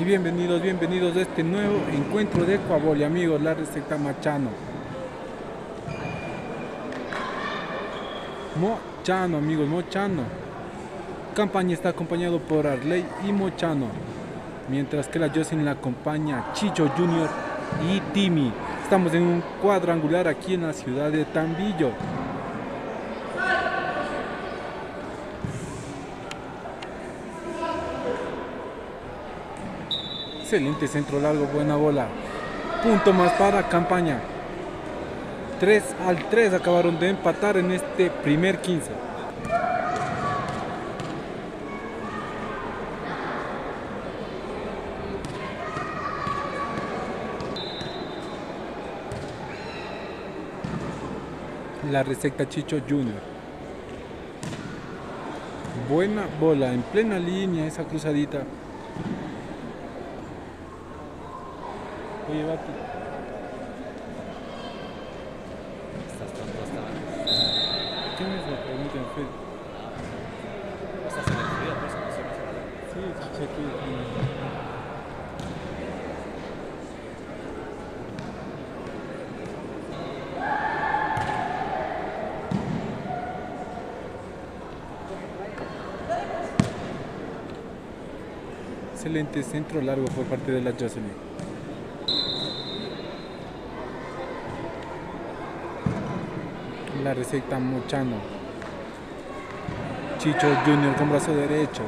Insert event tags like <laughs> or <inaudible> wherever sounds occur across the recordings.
y bienvenidos, bienvenidos a este nuevo encuentro de Ecuabol y amigos, la receta Machano. Mochano amigos, Mochano. Campaña está acompañado por Arley y Mochano, mientras que la Jocelyn la acompaña Chicho Junior y Timmy. Estamos en un cuadrangular aquí en la ciudad de Tambillo. Excelente centro largo, buena bola. Punto más para campaña. 3 al 3 acabaron de empatar en este primer 15. La receta Chicho Junior. Buena bola, en plena línea esa cruzadita. Oye, Bati. Estás tonto hasta ¿Qué me se permite en Facebook? Estás en el frío, pues no se me Sí, escuché que... Excelente centro largo por parte de la Jocelyn. La receta Mochano. Chicho Junior con brazo derecho.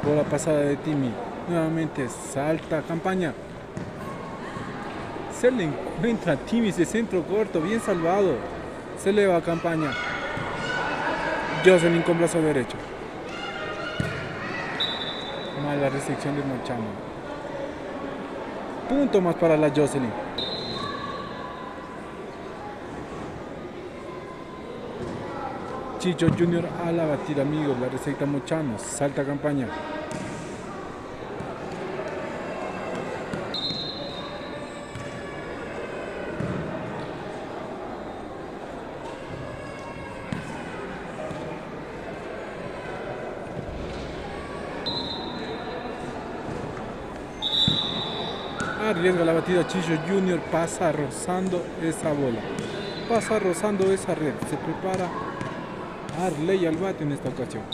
Por la pasada de Timmy. Nuevamente salta campaña. Se le encuentra a Timmy ese centro corto, bien salvado. Se eleva campaña. Jocelyn con brazo derecho. Mala recepción de Mochano. Punto más para la Jocelyn. Chicho Junior a la batida, amigos. La receta Mochano. Salta campaña. Arriesga la batida Chicho Junior, pasa rozando esa bola. Pasa rozando esa red. Se prepara Arley al bate en esta ocasión.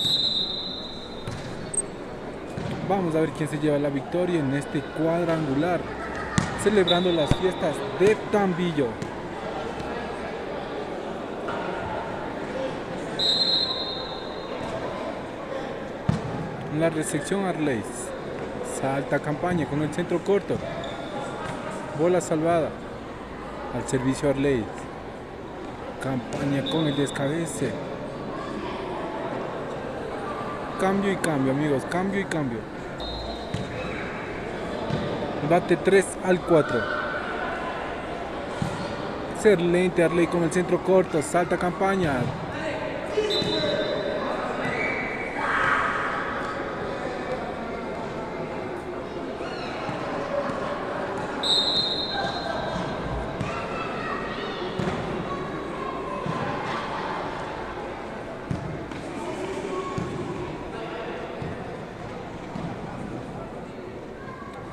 Vamos a ver quién se lleva la victoria en este cuadrangular. Celebrando las fiestas de Tambillo. La recepción Arley. Salta campaña con el centro corto. Bola salvada. Al servicio Arley. Campaña con el descabece. Cambio y cambio, amigos. Cambio y cambio. Bate 3 al 4. Excelente Arley con el centro corto. Salta campaña.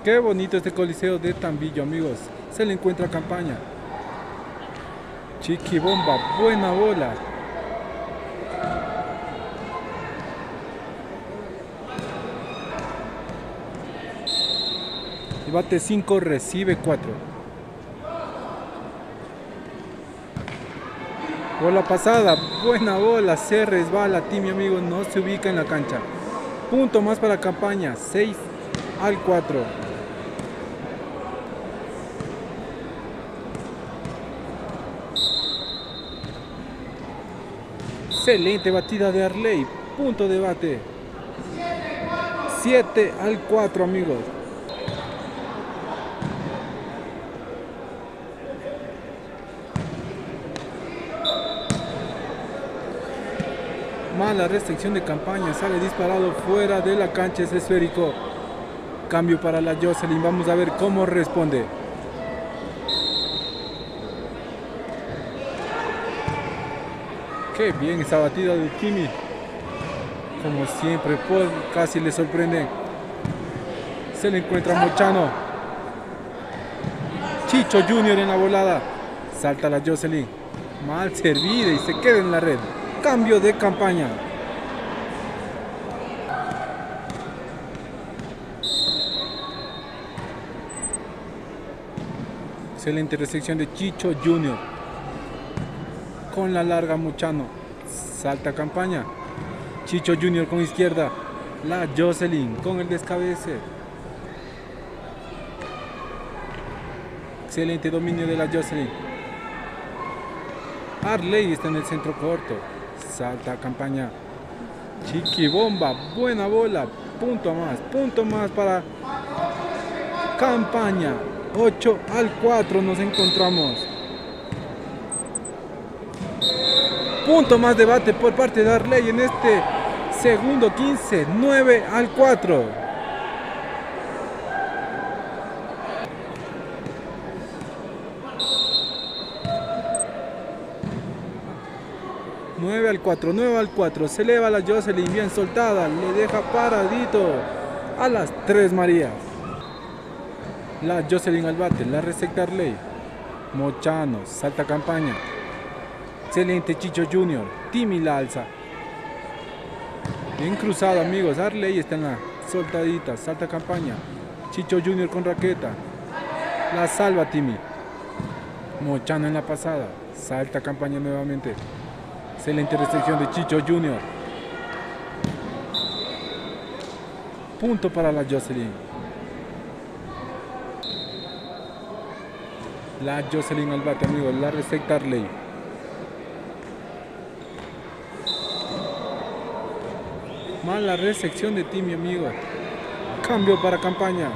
Qué bonito este coliseo de Tambillo, amigos. Se le encuentra campaña. Chiqui bomba, buena bola. Y bate 5, recibe 4. Bola pasada, buena bola, se resbala, Timmy amigo, no se ubica en la cancha. Punto más para campaña, 6 al 4. Excelente batida de Arley. Punto de bate. 7 al 4, amigos. Mala restricción de campaña. Sale disparado fuera de la cancha ese esférico. Cambio para la Jocelyn. Vamos a ver cómo responde. Qué bien esa batida de Kimi. Como siempre, pues casi le sorprende. Se le encuentra Mochano. Chicho Junior en la volada. Salta la Jocelyn. Mal servida y se queda en la red. Cambio de campaña. Excelente recepción de Chicho Junior. Con la larga Mochano. Salta campaña. Chicho Junior con izquierda. La Jocelyn con el descabece. Excelente dominio de la Jocelyn. Arley está en el centro corto. Salta campaña. Chiqui bomba. Buena bola. Punto más. Punto más para campaña. 8 al 4 nos encontramos. Punto más debate por parte de Arley en este segundo 15, 9 al 4. Nueve al 4, 9 al 4, se eleva la Jocelyn bien soltada, le deja paradito a las tres Marías. La Jocelyn al bate, la receta Arley. Mochano, salta campaña. Excelente Chicho Junior, Timmy la alza. Bien cruzado amigos, Arley está en la soltadita, salta campaña. Chicho Junior con raqueta. La salva Timmy. Mochano en la pasada, salta campaña nuevamente. Excelente recepción de Chicho Junior. Punto para la Jocelyn. La Jocelyn al bate, amigos. La receta Arley. Mala recepción de Timmy, amigo. Cambio para campaña.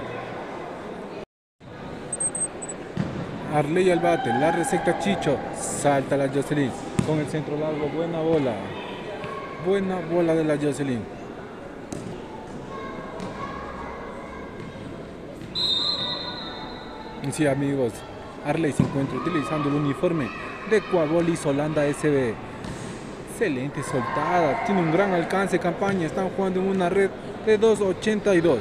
Arley al bate. La receta Chicho. Salta la Jocelyn. Con el centro largo. Buena bola. Buena bola de la Jocelyn. Y sí, amigos. Arley se encuentra utilizando el uniforme de Coabolis Holanda SB. Excelente soltada, tiene un gran alcance campaña, están jugando en una red de 2.82.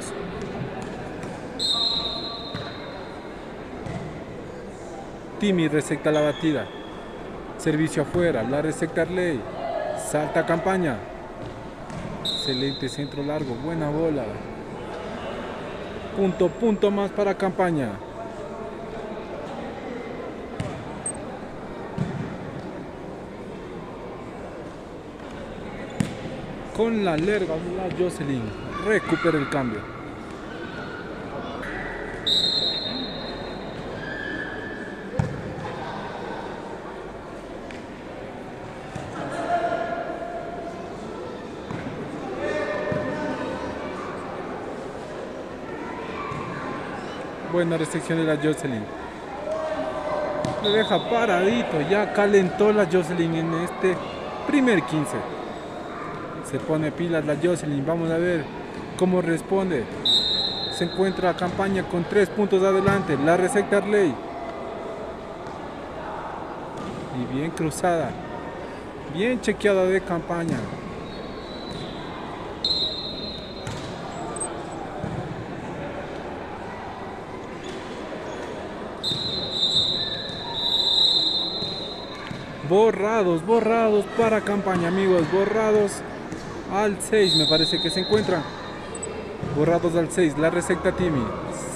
Timmy resecta la batida. Servicio afuera, la resecta Arley. Salta campaña. Excelente centro largo, buena bola. Punto, punto más para campaña. Con la lerga la Jocelyn recupera el cambio. Buena recepción de la Jocelyn. Le deja paradito, ya calentó la Jocelyn en este primer 15. Se pone pilas la Jocelyn. Vamos a ver cómo responde. Se encuentra campaña con tres puntos adelante. La receta Arley. Y bien cruzada. Bien chequeada de campaña. Borrados, borrados para campaña, amigos. Borrados al 6 me parece que se encuentran borrados al 6 la receta Timmy.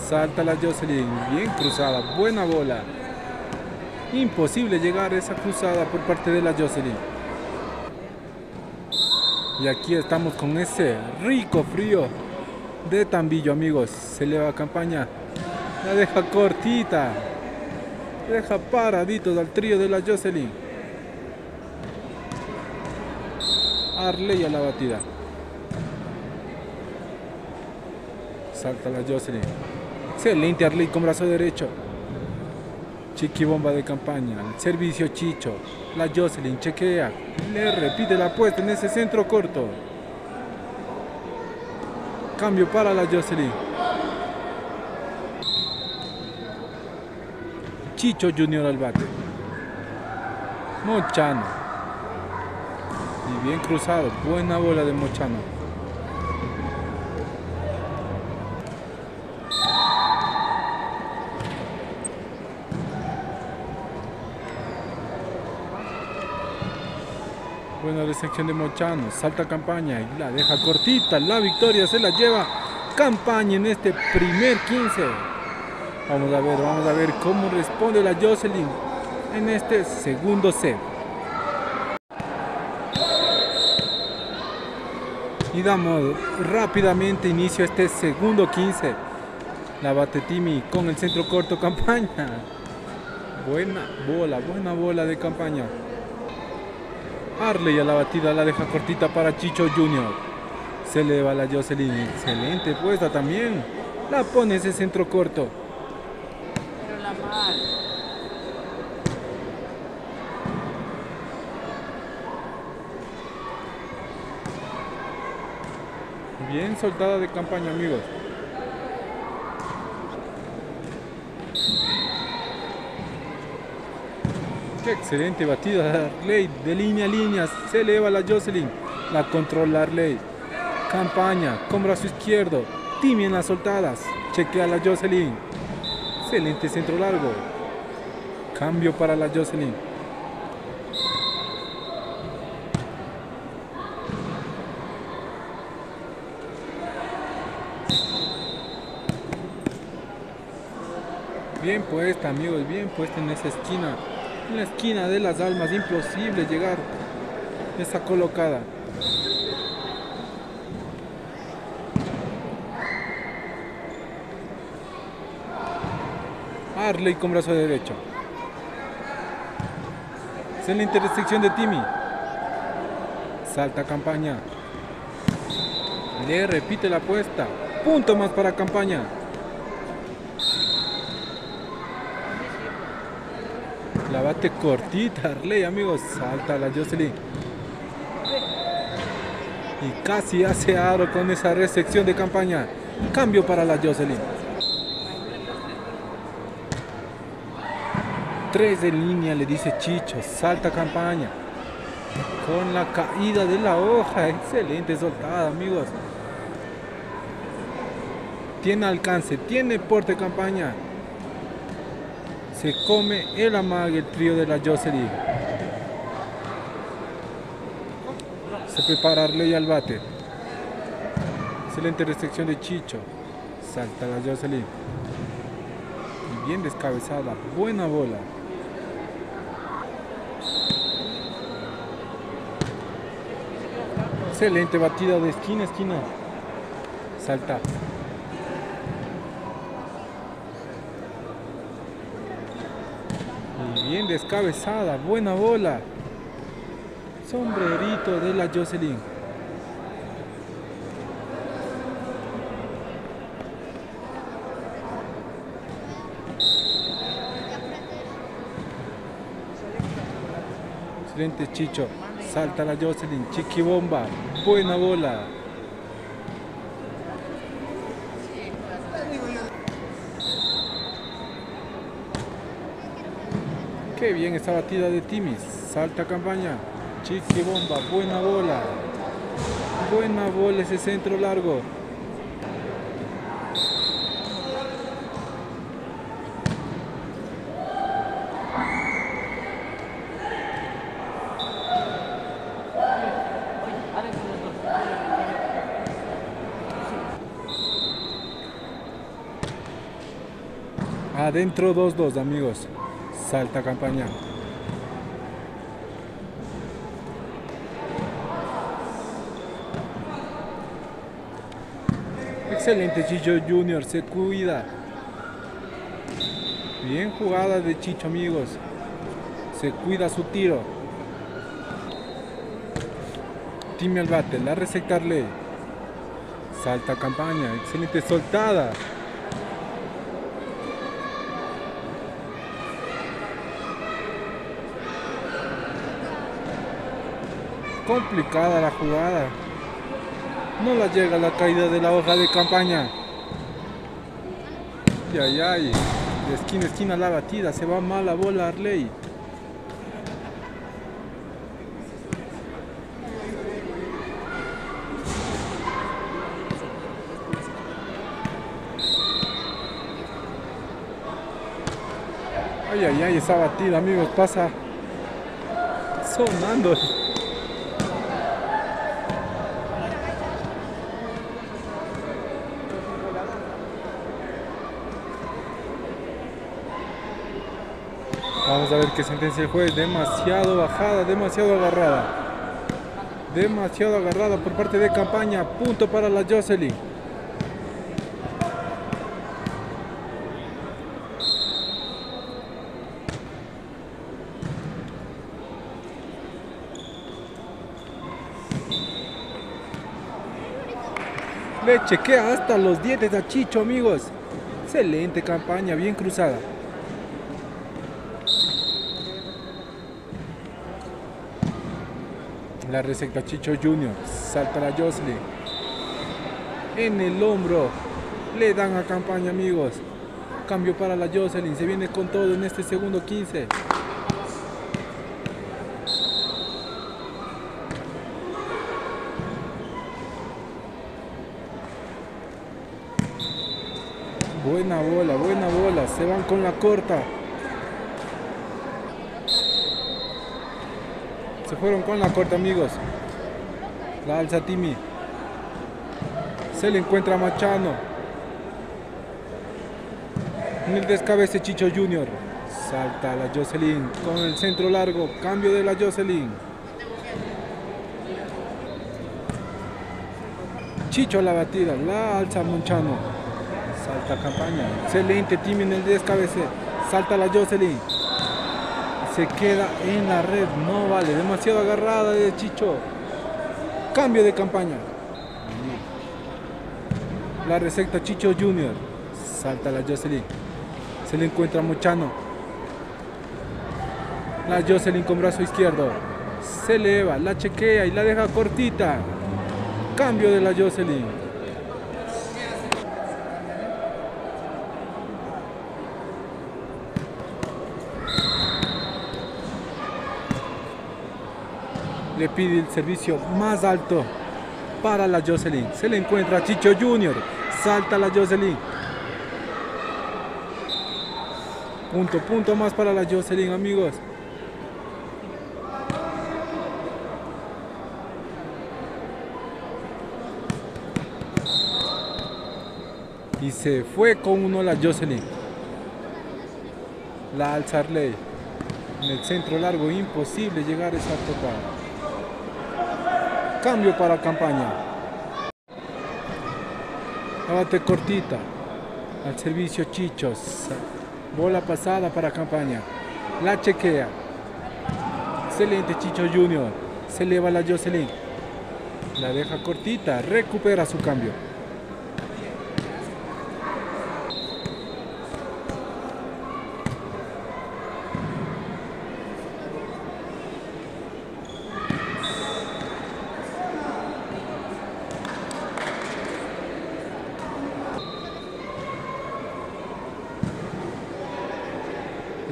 Salta la Jocelyn bien cruzada buena bola. Imposible llegar a esa cruzada por parte de la Jocelyn. Y aquí estamos con ese rico frío de Tambillo amigos. Se eleva campaña la deja cortita. Deja paraditos al trío de la Jocelyn Arley a la batida. Salta la Jocelyn. Excelente Arley con brazo derecho. Chiqui bomba de campaña. Servicio Chicho. La Jocelyn chequea. Le repite la apuesta en ese centro corto. Cambio para la Jocelyn. Chicho Junior al bate. Mochano. Y bien cruzado, buena bola de Mochano. Buena recepción de Mochano, salta campaña y la deja cortita, la victoria se la lleva campaña en este primer 15. Vamos a ver, vamos a ver cómo responde la Jocelyn en este segundo set. Y damos rápidamente inicio a este segundo 15. La bate Timi con el centro corto campaña. Buena bola, buena bola de campaña. Arley a la batida la deja cortita para Chicho Junior. Se eleva la Jocelyn. Excelente puesta también. La pone ese centro corto. Pero la mal. Bien soltada de campaña, amigos. Qué excelente batida Arley. De línea a línea. Se eleva la Jocelyn. La controla Arley. Campaña con brazo izquierdo. Timmy en las soltadas. Chequea la Jocelyn. Excelente centro largo. Cambio para la Jocelyn. Bien puesta, amigos, bien puesta en esa esquina. En la esquina de las almas, imposible llegar. Esa colocada. Arley con brazo derecho. Es en la intersección de Timmy. Salta campaña. Le repite la apuesta. Punto más para campaña. La bate cortita, Arley, amigos. Salta la Jocelyn. Y casi hace aro con esa recepción de campaña. Cambio para la Jocelyn. Tres de línea, le dice Chicho. Salta campaña. Con la caída de la hoja. Excelente soltada, amigos. Tiene alcance, tiene porte campaña. Se come el amague el trío de la Jocelyn. Se prepara Arley al bate. Excelente recepción de Chicho. Salta la Jocelyn. Y bien descabezada. Buena bola. Excelente batida de esquina a esquina. Salta. Y bien descabezada. Buena bola. Sombrerito de la Jocelyn. Excelente Chicho. Salta la Jocelyn. Chiqui bomba. Buena bola. Bien esta batida de Timis. Salta campaña. Chiqui bomba. Buena bola. Buena bola ese centro largo. Adentro 2-2 amigos. Salta campaña. Excelente Chicho Junior, se cuida. Bien jugada de Chicho amigos. Se cuida su tiro. Timmy al bate, la receptarle. Salta campaña, excelente soltada. Complicada la jugada. No la llega la caída de la hoja de campaña. Ay, ay, ay. De esquina a esquina la batida. Se va mal la bola Arley. Ay, ay, ay, esa batida, amigos, pasa sonando. Vamos a ver qué sentencia el juez. Demasiado bajada, demasiado agarrada. Demasiado agarrada por parte de campaña. Punto para la Jocelyn. Le chequea hasta los dientes a Chicho, amigos. Excelente campaña, bien cruzada. La receta Chicho Junior. Salta la Jocelyn. En el hombro. Le dan a campaña, amigos. Cambio para la Jocelyn. Se viene con todo en este segundo 15. Buena bola, buena bola. Se van con la corta. Se fueron con la corta, amigos. La alza Timi. Se le encuentra Machano. En el descabece Chicho Junior. Salta la Jocelyn con el centro largo. Cambio de la Jocelyn. Chicho la batida. La alza Monchano. Salta campaña. Excelente Timi en el descabece. Salta la Jocelyn se queda en la red, no vale, demasiado agarrada de Chicho. Cambio de campaña. La receta Chicho Junior. Salta la Jocelyn. Se le encuentra Mochano. La Jocelyn con brazo izquierdo. Se eleva, la chequea y la deja cortita. Cambio de la Jocelyn. Le pide el servicio más alto para la Jocelyn. Se le encuentra Chicho Junior. Salta la Jocelyn. Punto, punto más para la Jocelyn, amigos. Y se fue con uno la Jocelyn. La Alzarley. En el centro largo, imposible llegar a esa topada. Cambio para campaña. Abate cortita. Al servicio Chichos. Bola pasada para campaña. La chequea. Excelente Chicho Junior. Se eleva la Jocelyn. La deja cortita. Recupera su cambio.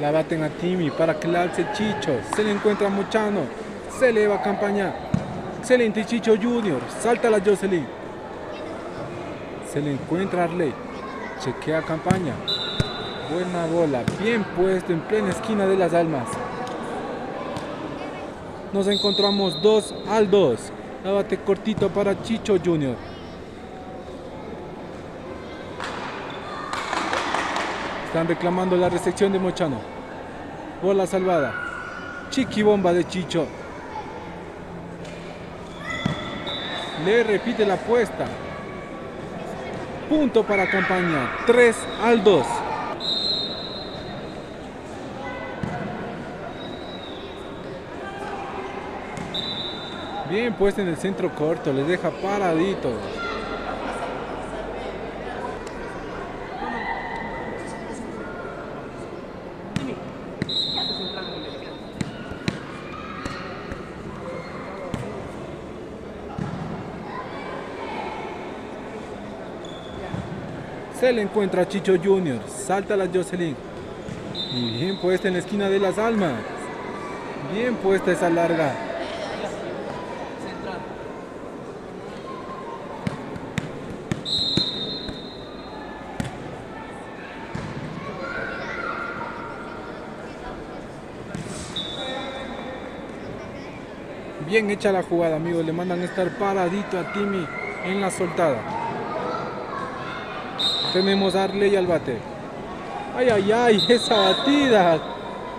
La baten a Timmy para alce Chicho. Se le encuentra Mochano. Se eleva campaña. Excelente Chicho Junior. Salta la Jocelyn. Se le encuentra Arley. Chequea campaña. Buena bola. Bien puesto en plena esquina de las almas. Nos encontramos 2 al 2. La cortito para Chicho Junior. Están reclamando la recepción de Mochano. Bola salvada. Chiqui bomba de Chicho. Le repite la apuesta. Punto para campaña. 3 al 2. Bien puesta en el centro corto. Les deja paradito. Se le encuentra a Chicho Junior. Salta la Jocelyn. Bien puesta en la esquina de las almas. Bien puesta esa larga. Bien hecha la jugada, amigos. Le mandan a estar paradito a Timmy en la soltada. Tenemos a Arley al bate. Ay, ay, ay, <laughs> esa batida.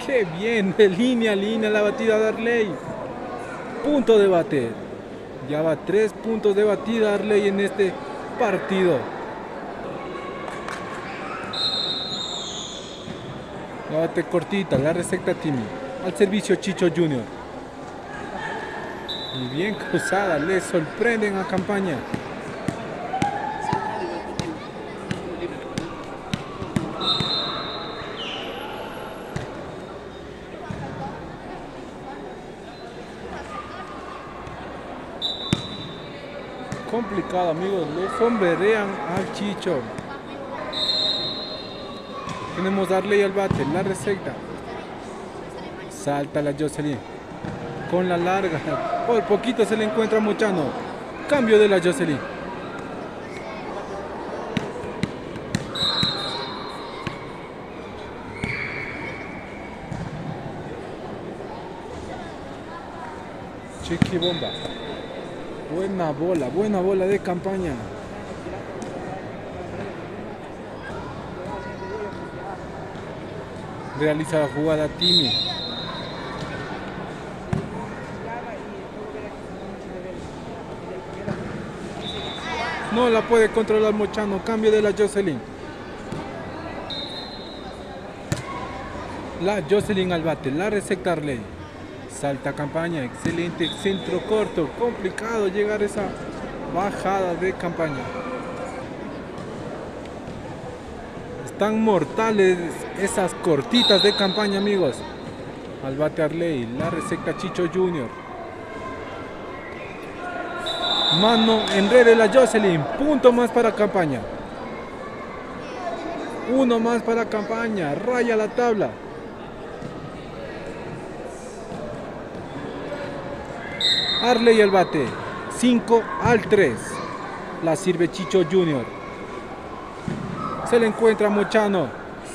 Qué bien, de línea a línea la batida de Arley. Punto de bate. Ya va tres puntos de batida Arley en este partido. La bate cortita, la receta Timmy. Al servicio Chicho Junior. Y bien cruzada, le sorprenden a campaña. Amigos. Le sombrerean al Chicho. Tenemos darle al bate, la receta. Salta la Jocelyn. Con la larga. Por poquito se le encuentra Mochano. Cambio de la Jocelyn. Chiqui bomba. Buena bola, buena bola de campaña. Realiza la jugada Timmy. No la puede controlar Mochano. Cambio de la Jocelyn. La Jocelyn al bate. La receta Arley. Salta campaña. Excelente centro corto. Complicado llegar a esa bajada de campaña. Están mortales esas cortitas de campaña, amigos. Al bate Arley. La receta Chicho Junior. Mano en red de la Jocelyn. Punto más para campaña. Uno más para campaña. Raya la tabla. Arley el bate. 5 al 3. La sirve Chicho Junior. Se le encuentra Mochano.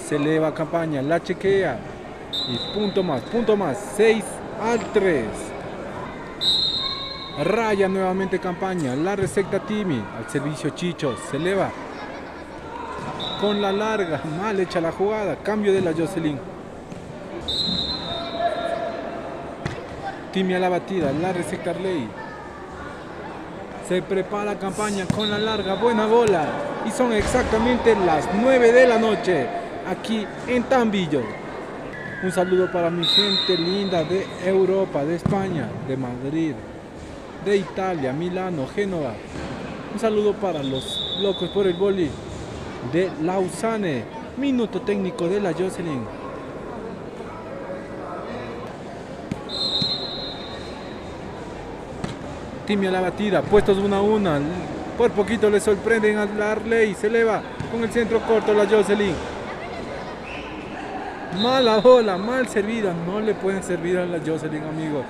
Se eleva campaña. La chequea. Y punto más. Punto más. 6 al 3. Raya nuevamente campaña. La receta Timmy. Al servicio Chicho. Se eleva. Con la larga. Mal hecha la jugada. Cambio de la Jocelyn. Timmy a la batida. La receta Arley. Se prepara campaña con la larga. Buena bola. Y son exactamente las 9 de la noche. Aquí en Tambillo. Un saludo para mi gente linda de Europa, de España, de Madrid, de Italia, Milano, Génova. Un saludo para los locos por el boli de Lausanne. Minuto técnico de la Jocelyn. La batida, puestos una a una. Por poquito le sorprenden a Arley. Se eleva con el centro corto la Jocelyn. Mala bola, mal servida. No le pueden servir a la Jocelyn, amigos.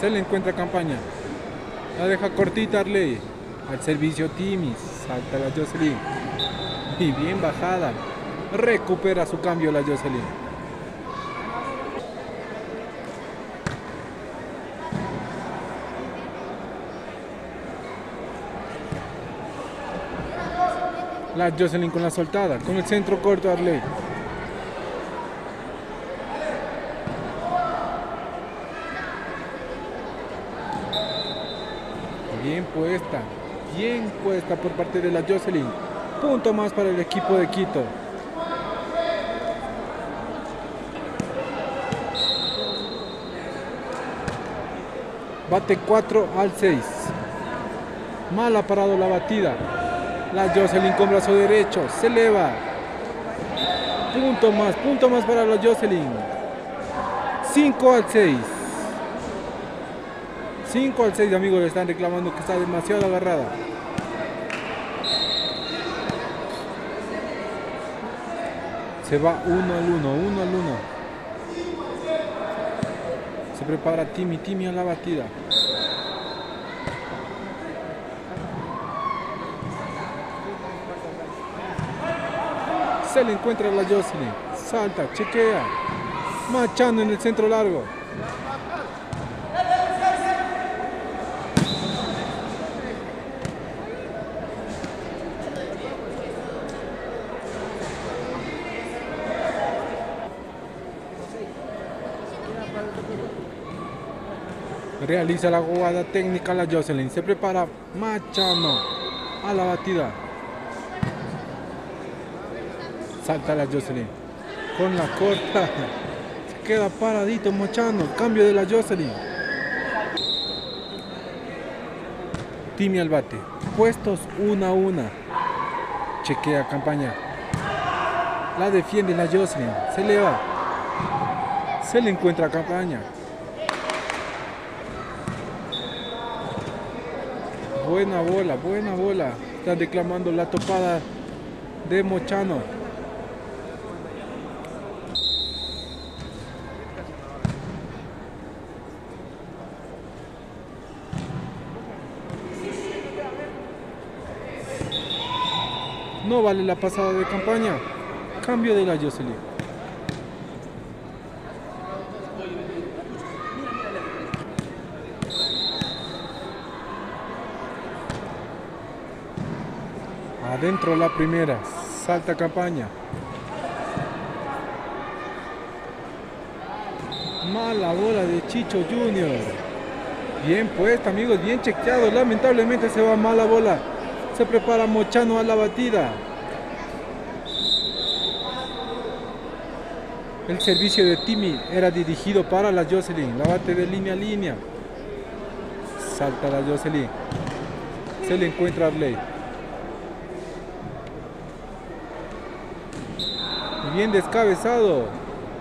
Se le encuentra campaña. La deja cortita Arley. Al servicio Timmy. Salta la Jocelyn. Y bien bajada. Recupera su cambio la Jocelyn. La Jocelyn con la soltada, con el centro corto Arley. Bien puesta, por parte de la Jocelyn. Punto más para el equipo de Quito. Bate 4 al 6. Mal ha parado la batida. La Jocelyn con brazo derecho. Se eleva. Punto más, punto más para la Jocelyn. 5 al 6. 5 al 6 amigos le están reclamando que está demasiado agarrada. Se va 1 al 1, 1 al 1. Se prepara Timmy, Timmy a la batida. Se le encuentra la Jocelyn. Salta, chequea. Machano en el centro largo. Realiza la jugada técnica la Jocelyn. Se prepara Machano a la batida. Salta la Jocelyn. Con la corta. <laughs> Se queda paradito Machano. Cambio de la Jocelyn. Timmy al bate. Puestos una a una. Chequea campaña. La defiende la Jocelyn. Se le va. Se le encuentra campaña. Buena bola, buena bola. Están reclamando la topada de Mochano. No vale la pasada de campaña. Cambio de la Jocelyn. Adentro la primera. Salta campaña. Mala bola de Chicho Junior. Bien puesta, amigos, bien chequeado. Lamentablemente se va mala bola. Se prepara Mochano a la batida. El servicio de Timmy era dirigido para la Jocelyn. La bate de línea a línea. Salta la Jocelyn. Se le encuentra Arley. Bien descabezado.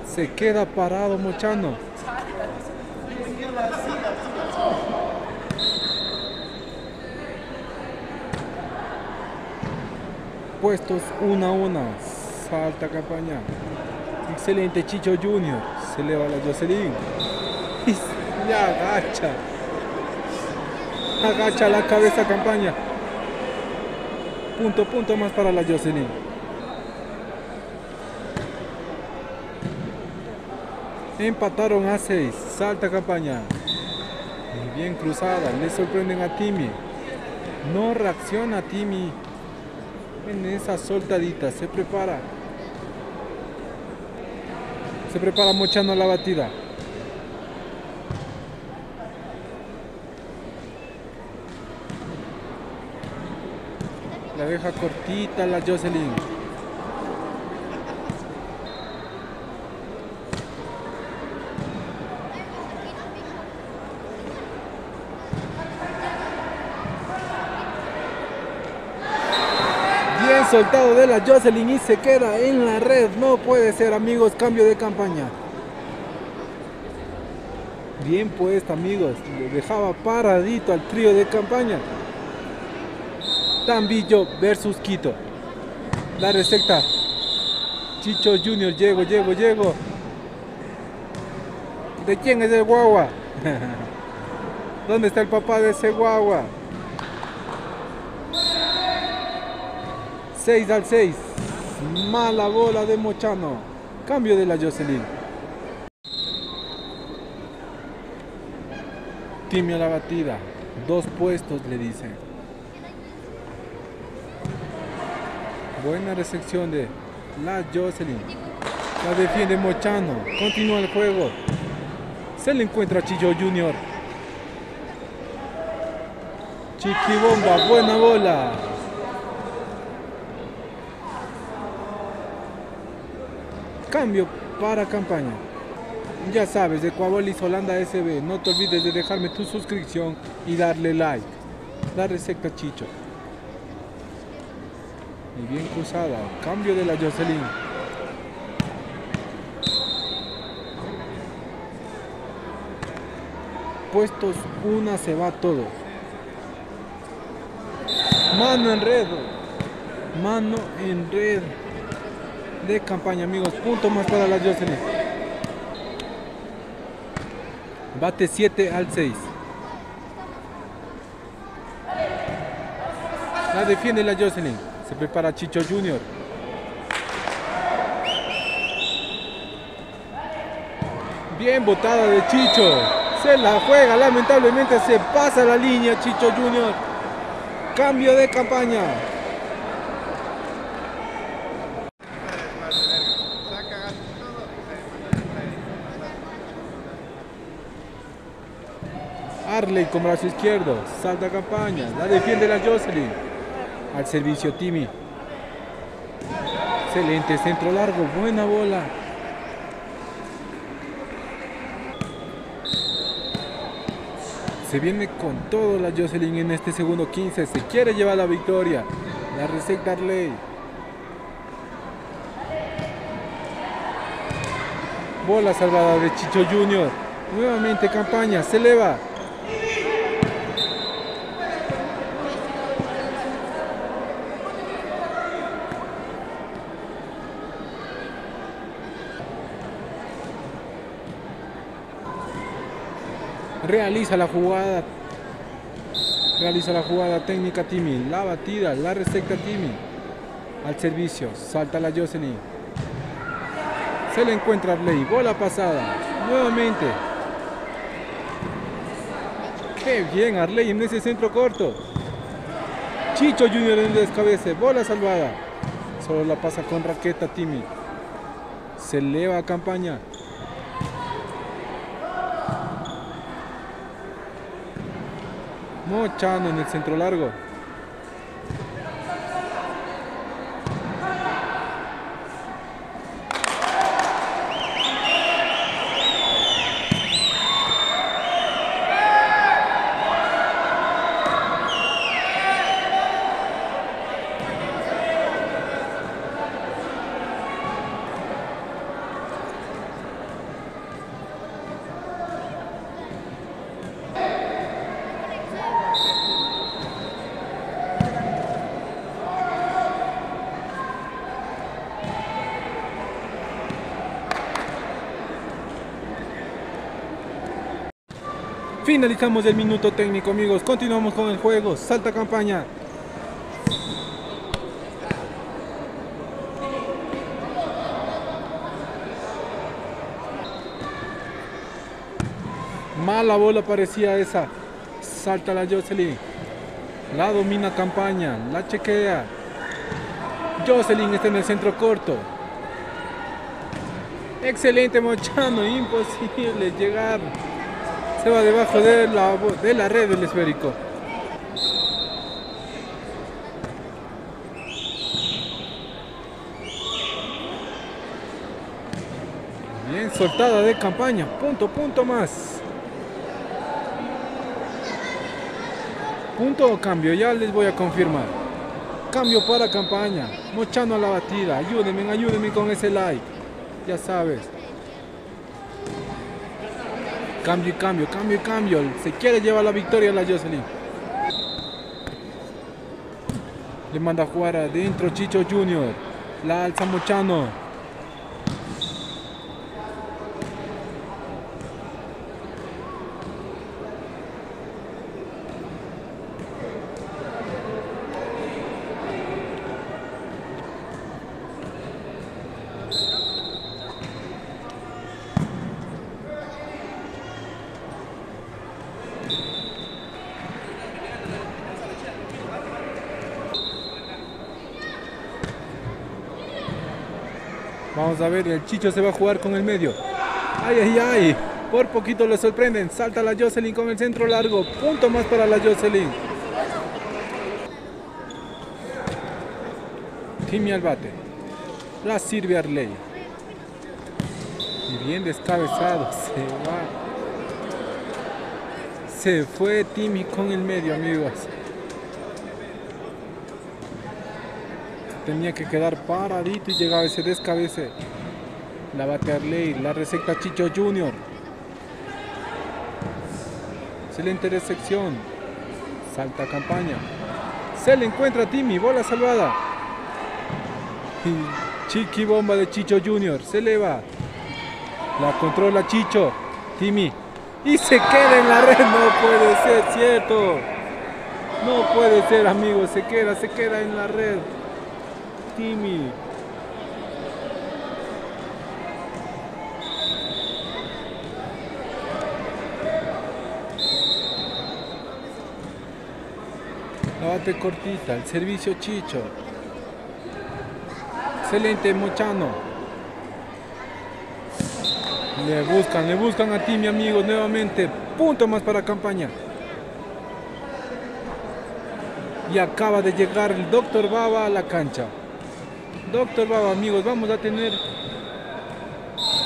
Se queda parado Mochano. Puestos una a una. Salta campaña. Excelente Chicho Junior. Se eleva la Jocelyn. Y agacha. Agacha la cabeza campaña. Punto, punto más para la Jocelyn. Empataron a 6. Salta campaña. Y bien cruzada. Le sorprenden a Timmy. No reacciona Timmy. En esa soltadita. Se prepara. Se prepara mochando la batida. La deja cortita la Jocelyn. Bien soltado de la Jocelyn y se queda en la red. No puede ser, amigos. Cambio de campaña. Bien puesta, amigos. Dejaba paradito al trío de campaña. Tambillo versus Quito. La receta. Chicho Junior, llego, llego, llego. ¿De quién es el guagua? <laughs> ¿Dónde está el papá de ese guagua? 6 al 6. Mala bola de Mochano. Cambio de la Jocelyn. Timmy a la batida. Dos puestos le dice. Buena recepción de la Jocelyn. La defiende Mochano. Continúa el juego. Se le encuentra Chillo Junior. Chiquibomba, buena bola. Cambio para campaña. Ya sabes, de Coabolis Holanda SB. No te olvides de dejarme tu suscripción y darle like. La receta Chicho. Y bien cruzada. Cambio de la Jocelyn. Puestos una se va todo. Mano en red. Mano en red. De campaña, amigos. Punto más para la Jocelyn. Bate 7 al 6. La defiende la Jocelyn. Se prepara Chicho Junior. Bien botada de Chicho. Se la juega, lamentablemente se pasa la línea Chicho Junior. Cambio de campaña. Arley con brazo izquierdo, salta campaña, la defiende la Jocelyn. Al servicio Timmy. Excelente centro largo, buena bola. Se viene con todo la Jocelyn en este segundo 15. Se quiere llevar la victoria. La receta Arley. Bola salvada de Chicho Junior. Nuevamente campaña. Se eleva. Realiza la jugada. Realiza la jugada técnica Timmy. La batida, la receta Timmy. Al servicio, salta la Jocelyn. Se le encuentra Arley, bola pasada. Nuevamente. Qué bien Arley en ese centro corto. Chicho Junior en el descabece, bola salvada. Solo la pasa con raqueta Timmy. Se eleva a campaña Mochano en el centro largo. Finalizamos el minuto técnico, amigos. Continuamos con el juego. Salta campaña. Mala bola parecía esa. Salta la Jocelyn. La domina campaña. La chequea. Jocelyn está en el centro corto. Excelente Mochano. Imposible llegar. Se va debajo de la, de la red del esférico. Bien soltada de campaña. Punto, punto más. Punto o cambio, ya les voy a confirmar. Cambio para campaña. Mochano a la batida. Ayúdenme, ayúdenme con ese like. Ya sabes. Cambio y cambio, cambio y cambio. Se quiere llevar la victoria la Jocelyn. Le manda a jugar adentro Chicho Junior. La alza Mochano. Vamos a ver, el Chicho se va a jugar con el medio. Ay, ay, ay. Por poquito le sorprenden. Salta la Jocelyn con el centro largo. Punto más para la Jocelyn. Timmy al bate. La sirve Arley. Y bien descabezado. <laughs> Se va. Se fue Timmy con el medio, amigos. Tenía que quedar paradito y llegaba ese descabece. La bate Arley, la receta Chicho Junior. Excelente recepción. Salta campaña. Se le encuentra a Timmy, bola salvada. Y chiqui bomba de Chicho Junior. Se eleva. La controla Chicho. Timmy. Y se queda en la red. No puede ser, cierto. No puede ser, amigos. Se queda, se queda en la red. Timmy. Bate cortita, el servicio Chicho. Excelente Mochano. Le buscan, le buscan a ti, mi amigo, nuevamente. Punto más para campaña. Y acaba de llegar el doctor Baba a la cancha. Doctor Baba, amigos, vamos a tener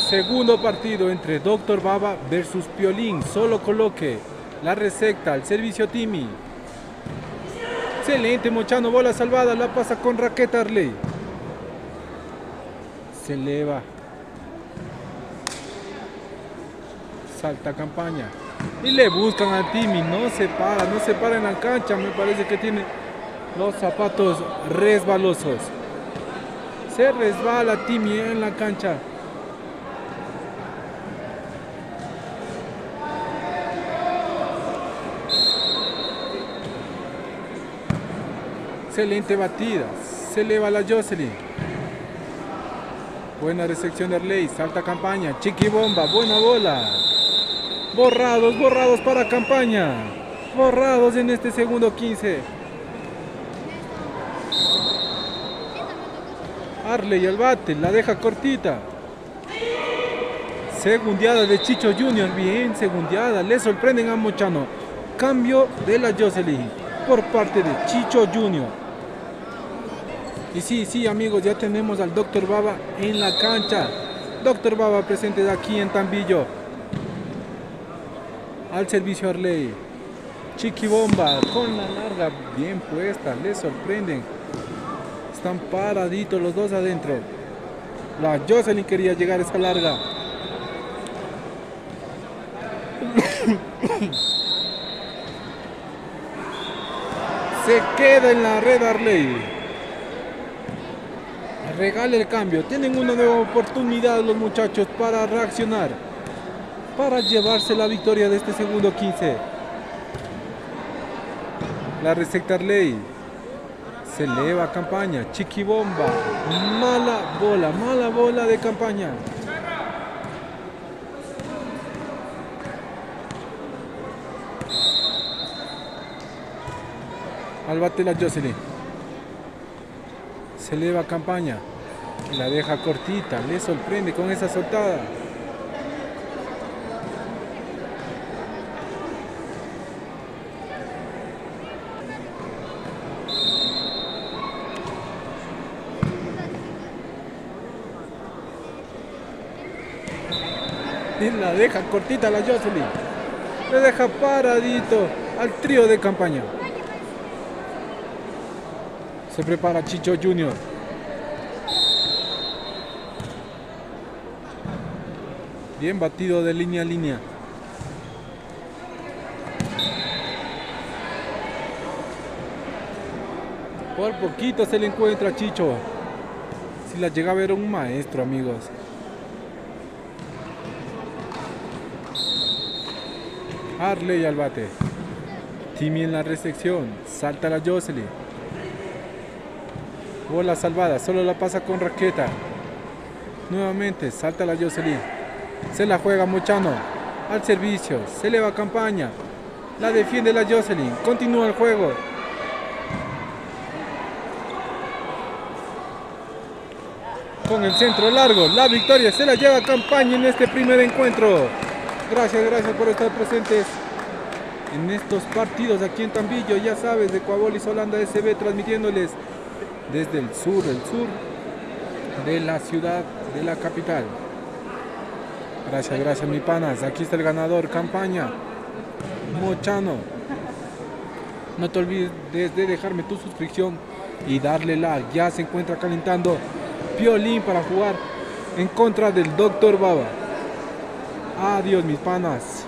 segundo partido entre Doctor Baba versus Piolín. Solo coloque la receta, el servicio Timmy. Excelente, Mochano, bola salvada, la pasa con Raqueta Arley. Se eleva. Salta campaña. Y le buscan a Timmy, no se para, no se para en la cancha, me parece que tiene los zapatos resbalosos. Se resbala Timmy en la cancha. Excelente batida. Se eleva la Jocelyn. Buena recepción de Arley. Salta campaña. Chiqui bomba. Buena bola. Borrados, borrados para campaña. Borrados en este segundo 15. Arley al bate. La deja cortita. Segundiada de Chicho Junior. Bien, segundiada. Le sorprenden a Mochano. Cambio de la Jocelyn por parte de Chicho Junior. Y sí, sí, amigos, ya tenemos al Doctor Baba en la cancha. Doctor Baba presente aquí en Tambillo. Al servicio Arley. Chiqui Bomba con la larga bien puesta. Le sorprenden. Están paraditos los dos adentro. La Jocelyn quería llegar a esa larga. <coughs> Se queda en la red Arley regale el cambio. Tienen una nueva oportunidad los muchachos para reaccionar, para llevarse la victoria de este segundo 15. La receta ley se eleva campaña, Chiqui Bomba, mala bola, mala bola de campaña. Al bate la Jocelyn. Se eleva campaña. La deja cortita. Le sorprende con esa soltada. La deja cortita la Jocelyn. Le deja paradito al trío de campaña. Se prepara Chicho Junior. Bien batido de línea a línea. Por poquito se le encuentra Chicho. Si la llega a ver un maestro, amigos. Harley al bate. Timmy en la recepción. Salta la Jocelyn. Bola salvada, solo la pasa con raqueta. Nuevamente salta la Jocelyn. Se la juega Mochano. Al servicio. Se eleva campaña. La defiende la Jocelyn. Continúa el juego. Con el centro largo. La victoria se la lleva campaña en este primer encuentro. Gracias, gracias por estar presentes en estos partidos aquí en Tambillo. Ya sabes, de Coabolis Holanda SB transmitiéndoles desde el sur, el sur de la ciudad, de la capital. Gracias, gracias mi panas. Aquí está el ganador, campaña. Mochano. No te olvides de dejarme tu suscripción y darle like. Ya se encuentra calentando Piolín para jugar en contra del Doctor Baba. Adiós mis panas.